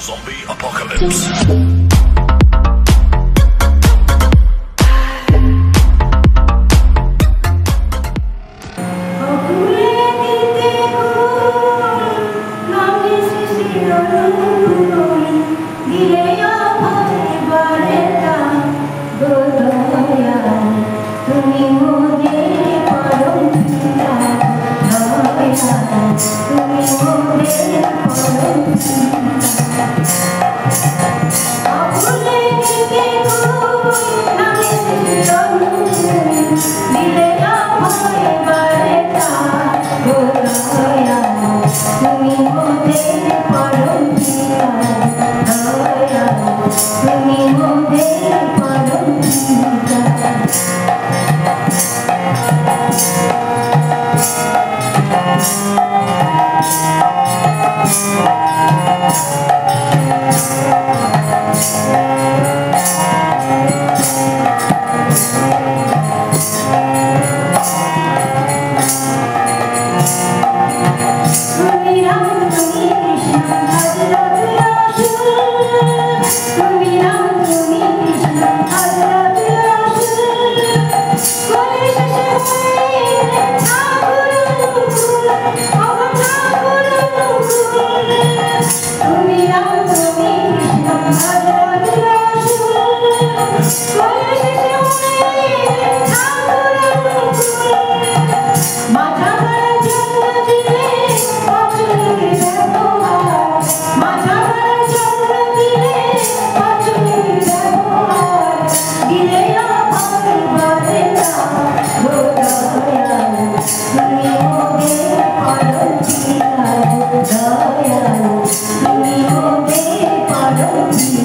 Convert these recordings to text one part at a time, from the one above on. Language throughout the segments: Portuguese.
Zombie Apocalypse.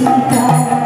pintar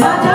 My